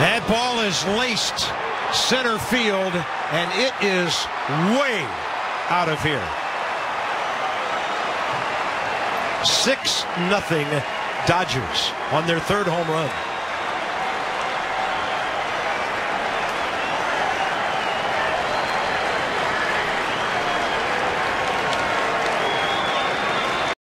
That ball is laced center field, and it is way out of here. 6 nothing Dodgers on their third home run.